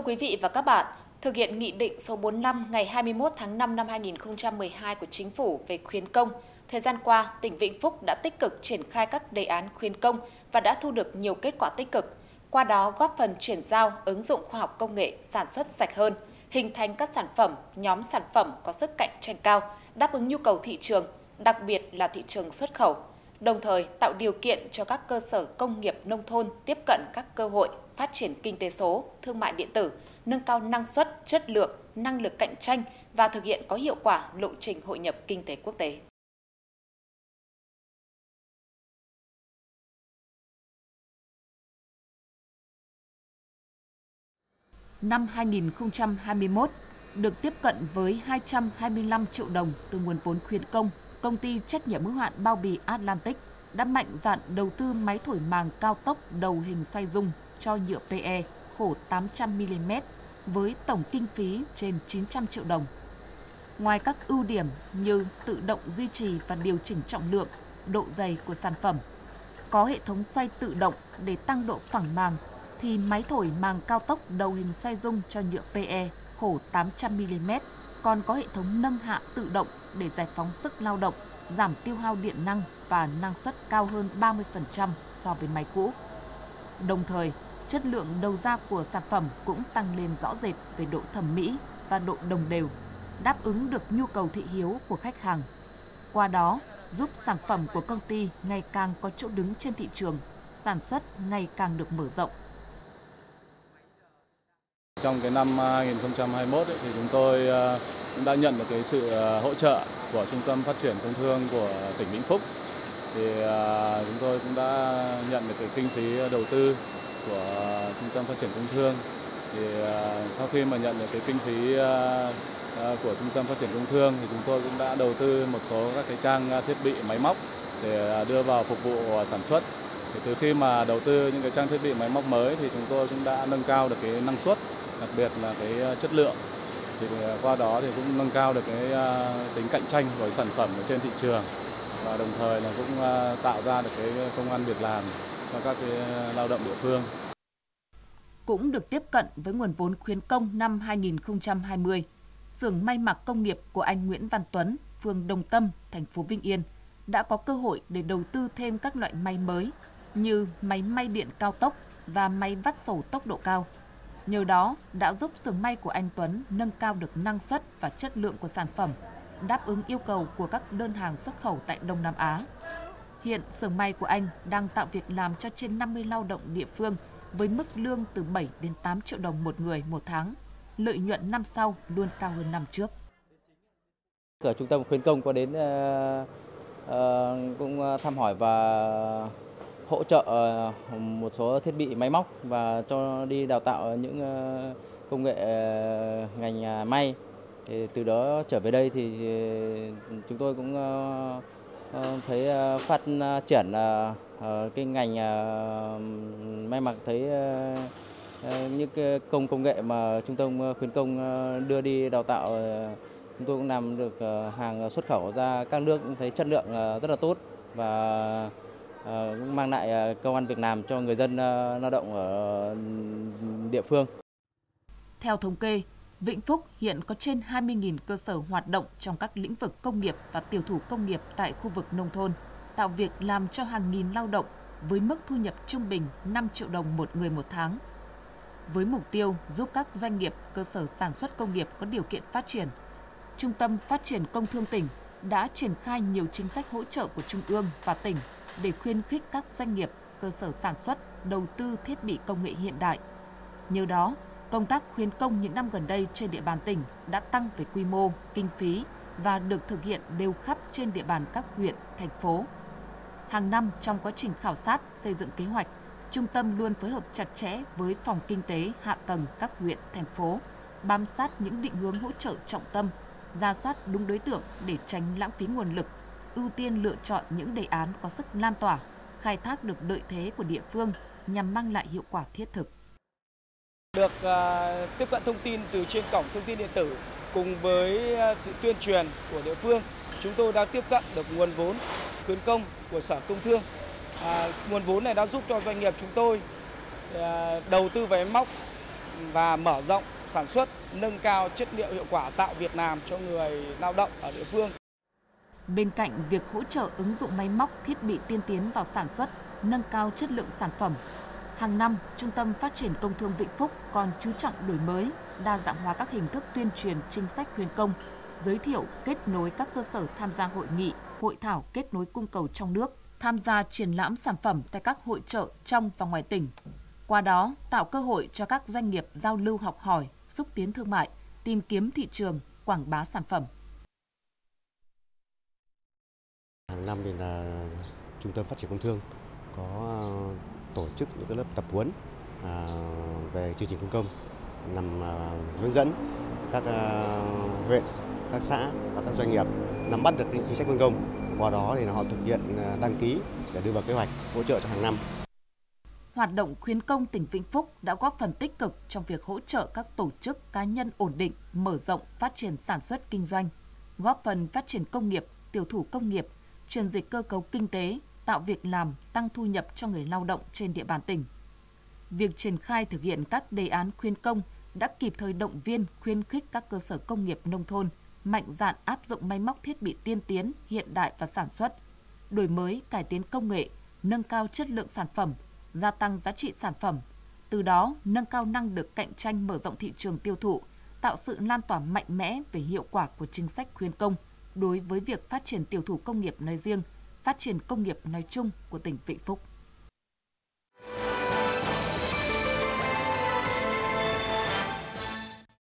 Thưa quý vị và các bạn, thực hiện Nghị định số 45 ngày 21 tháng 5 năm 2012 của Chính phủ về khuyến công, thời gian qua, tỉnh Vĩnh Phúc đã tích cực triển khai các đề án khuyến công và đã thu được nhiều kết quả tích cực. Qua đó góp phần chuyển giao, ứng dụng khoa học công nghệ, sản xuất sạch hơn, hình thành các sản phẩm, nhóm sản phẩm có sức cạnh tranh cao, đáp ứng nhu cầu thị trường, đặc biệt là thị trường xuất khẩu, đồng thời tạo điều kiện cho các cơ sở công nghiệp nông thôn tiếp cận các cơ hội phát triển kinh tế số, thương mại điện tử, nâng cao năng suất, chất lượng, năng lực cạnh tranh và thực hiện có hiệu quả lộ trình hội nhập kinh tế quốc tế. Năm 2021, được tiếp cận với 225 triệu đồng từ nguồn vốn khuyến công, công ty trách nhiệm hữu hạn bao bì Atlantic đã mạnh dạn đầu tư máy thổi màng cao tốc đầu hình xoay dung cho nhựa PE khổ 800mm với tổng kinh phí trên 900 triệu đồng. Ngoài các ưu điểm như tự động duy trì và điều chỉnh trọng lượng, độ dày của sản phẩm, có hệ thống xoay tự động để tăng độ phẳng màng, thì máy thổi màng cao tốc đầu hình xoay dung cho nhựa PE khổ 800mm còn có hệ thống nâng hạ tự động để giải phóng sức lao động, giảm tiêu hao điện năng và năng suất cao hơn 30% so với máy cũ. Đồng thời, chất lượng đầu ra của sản phẩm cũng tăng lên rõ rệt về độ thẩm mỹ và độ đồng đều, đáp ứng được nhu cầu thị hiếu của khách hàng. Qua đó, giúp sản phẩm của công ty ngày càng có chỗ đứng trên thị trường, sản xuất ngày càng được mở rộng. Trong cái năm à, 2021 ấy, thì chúng tôi à, cũng đã nhận được cái sự à, hỗ trợ của Trung tâm Phát triển Công thương của tỉnh Vĩnh Phúc. Thì chúng tôi cũng đã nhận được cái kinh phí đầu tư của Trung tâm Phát triển Công thương. Thì à, sau khi mà nhận được cái kinh phí à, à, của Trung tâm Phát triển Công thương thì chúng tôi cũng đã đầu tư một số các cái trang thiết bị, máy móc để đưa vào phục vụ sản xuất. Thì từ khi mà đầu tư những cái trang thiết bị, máy móc mới thì chúng tôi cũng đã nâng cao được cái năng suất, đặc biệt là cái chất lượng thì qua đó thì cũng nâng cao được cái tính cạnh tranh của sản phẩm ở trên thị trường và đồng thời là cũng tạo ra được cái công an việc làm cho các cái ờ, lao động địa phương. Cũng được tiếp cận với nguồn vốn khuyến công năm 2020, xưởng may mặc công nghiệp của anh Nguyễn Văn Tuấn, phường Đồng Tâm, thành phố Vĩnh Yên đã có cơ hội để đầu tư thêm các loại máy mới như máy may điện cao tốc và máy vắt sổ tốc độ cao Nhờ đó đã giúp xưởng may của anh Tuấn nâng cao được năng suất và chất lượng của sản phẩm, đáp ứng yêu cầu của các đơn hàng xuất khẩu tại Đông Nam Á. Hiện xưởng may của anh đang tạo việc làm cho trên 50 lao động địa phương với mức lương từ 7 đến 8 triệu đồng một người một tháng. Lợi nhuận năm sau luôn cao hơn năm trước. Ở trung tâm khuyến công có đến uh, uh, cũng ờ, thăm hỏi và hỗ trợ một số thiết bị máy móc và cho đi đào tạo những công nghệ ngành à, may. Thì từ đó trở về đây thì chúng tôi cũng Ờ, thấy ờ, phát ờ, triển cái ngành may mặc thấy những cái công công nghệ mà trung tâm khuyến công đưa đi đào tạo chúng tôi cũng làm được hàng xuất khẩu ra các nước cũng thấy chất lượng rất là tốt và cũng mang lại công an việc làm cho người dân lao động ở ừ, địa phương. Theo thống kê, Vĩnh Phúc hiện có trên 20.000 cơ sở hoạt động trong các lĩnh vực công nghiệp và tiểu thủ công nghiệp tại khu vực nông thôn, tạo việc làm cho hàng nghìn lao động với mức thu nhập trung bình 5 triệu đồng một người một tháng. Với mục tiêu giúp các doanh nghiệp, cơ sở sản xuất công nghiệp có điều kiện phát triển, Trung tâm Phát triển Công thương tỉnh đã triển khai nhiều chính sách hỗ trợ của Trung ương và tỉnh để khuyến khích các doanh nghiệp, cơ sở sản xuất đầu tư thiết bị công nghệ hiện đại. Nhờ đó, công tác khuyến công những năm gần đây trên địa bàn tỉnh đã tăng về quy mô, kinh phí và được thực hiện đều khắp trên địa bàn các huyện, thành phố. Hàng năm trong quá trình khảo sát, xây dựng kế hoạch, trung tâm luôn phối hợp chặt chẽ với phòng kinh tế, hạ tầng các huyện, thành phố, bám sát những định hướng hỗ trợ trọng tâm, ra soát đúng đối tượng để tránh lãng phí nguồn lực, ưu tiên lựa chọn những đề án có sức lan tỏa, khai thác được lợi thế của địa phương nhằm mang lại hiệu quả thiết thực. Được uh, tiếp cận thông tin từ trên cổng thông tin điện tử cùng với ờ, sự tuyên truyền của địa phương, chúng tôi đã tiếp cận được nguồn vốn khuyến công của Sở Công Thương. À, nguồn vốn này đã giúp cho doanh nghiệp chúng tôi à, đầu tư về máy móc và mở rộng sản xuất, nâng cao chất liệu hiệu quả tạo việc làm cho người lao động ở địa phương. Bên cạnh việc hỗ trợ ứng dụng máy móc, thiết bị tiên tiến vào sản xuất, nâng cao chất lượng sản phẩm, hàng năm Trung tâm Phát triển Công thương Vĩnh Phúc còn chú trọng đổi mới, đa dạng hóa các hình thức tuyên truyền chính sách khuyến công, giới thiệu kết nối các cơ sở tham gia hội nghị, hội thảo kết nối cung cầu trong nước, tham gia triển lãm sản phẩm tại các hội trợ trong và ngoài tỉnh. Qua đó, tạo cơ hội cho các doanh nghiệp giao lưu học hỏi, xúc tiến thương mại, tìm kiếm thị trường, quảng bá sản phẩm. Hàng năm thì là Trung tâm Phát triển Công thương có tổ chức những cái lớp tập huấn à, về chương trình khuyến công nằm à, hướng dẫn các à, huyện, các xã và các doanh nghiệp nắm bắt được chính sách khuyến công. Qua đó thì họ thực hiện à, đăng ký để đưa vào kế hoạch hỗ trợ cho hàng năm. Hoạt động khuyến công tỉnh Vĩnh Phúc đã góp phần tích cực trong việc hỗ trợ các tổ chức cá nhân ổn định, mở rộng phát triển sản xuất kinh doanh, góp phần phát triển công nghiệp, tiểu thủ công nghiệp, chuyển dịch cơ cấu kinh tế, tạo việc làm, tăng thu nhập cho người lao động trên địa bàn tỉnh. Việc triển khai thực hiện các đề án khuyến công đã kịp thời động viên khuyến khích các cơ sở công nghiệp nông thôn mạnh dạn áp dụng máy móc thiết bị tiên tiến, hiện đại và sản xuất, đổi mới, cải tiến công nghệ, nâng cao chất lượng sản phẩm, gia tăng giá trị sản phẩm, từ đó nâng cao năng lực cạnh tranh mở rộng thị trường tiêu thụ, tạo sự lan tỏa mạnh mẽ về hiệu quả của chính sách khuyến công đối với việc phát triển tiểu thủ công nghiệp nói riêng phát triển công nghiệp nói chung của tỉnh Vĩnh Phúc.